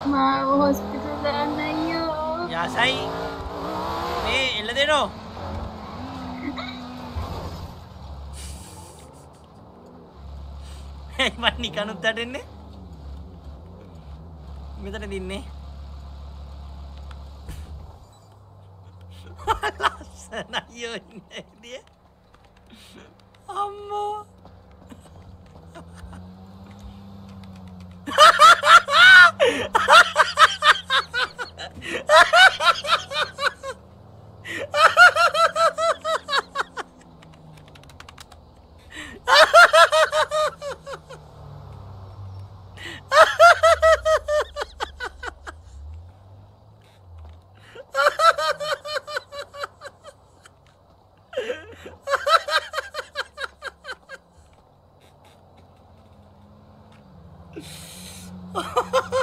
මාව හොස්පිටල් දාන්න අයියෝ යසයි. මේ එල්ල දෙනෝ. ඇයිමත් නිකනුත් අටෙන්නේ මෙතන දින්නේ. ලස්සන අයියෝ ඉන්න. විදිය අම්මෝ අම්මෝ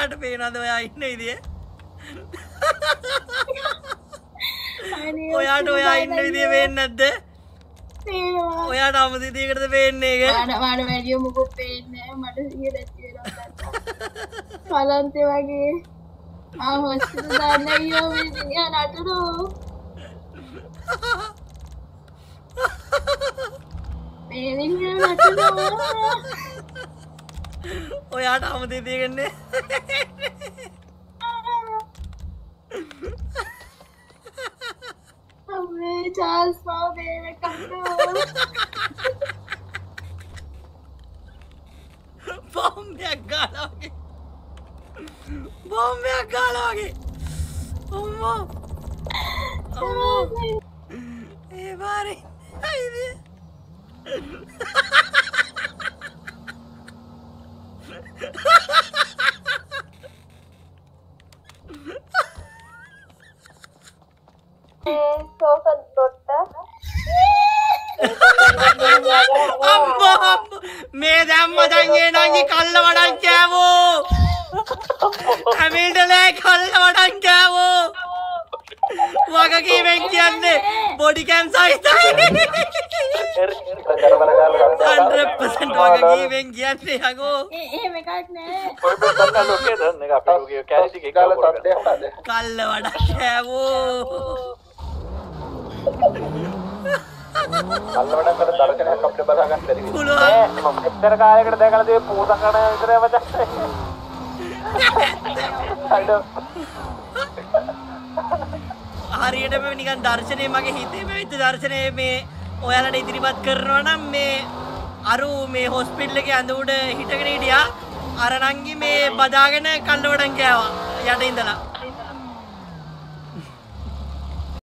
යාට පේනද ඔයා ඉන්න ඉදිය? ඔයාට ඔයා ඉන්න විදිය පේෙන් නැද්ද ඔයාට අමතිතියකටද පේන්නේ එක වැඩිය මුකු පේන්න මට කලන්තේ වගේ. දාන්න අයියෝ මේ දිනියා ඔයාට අමතිතියකන්නේ අම්මේ චාල්ස් මාව බේර කන්නෝ බොම්බයක් ගාලාගේ බොම්බයක් ගාලාගේ ඔම්මෝ ඒ බාරි. අයිද අම්බෝ. මේ දැම්ම දැන්ගේ නංගි කල්ල වඩන් කෑවෝ. හැමිල්ටලෑ කල්ල වඩන් කෑවෝ. වගකීමෙන් කියන්නේ බොඩිකැම් සහිතයි. අන්ඩපසට වගකීමෙන් කියන්නේ හගෝ. එහෙම එකක් නෑ. කල්ල වඩක් කෑවෝ කල්ලවඩ කර දර්ශනයක් අපිට බලාගන්න බැරි වෙයි. පුළුවන් මෙච්චර කාලයකට දැකලා තියෙන පූතන් කන විතරයි මචං. අයිඩෝ හරියටම නිකන් දර්ශනය මගේ හිතේ වෙච්ච දර්ශනය මේ ඔයාලට ඉදිරිපත් කරනවා නම් මේ අරු මේ හොස්පිටල් එකේ ඇඳ උඩ හිටගෙන හිටියා අර නංගි මේ බදාගෙන කල්ලවඩන් කෑවා යට ඉඳලා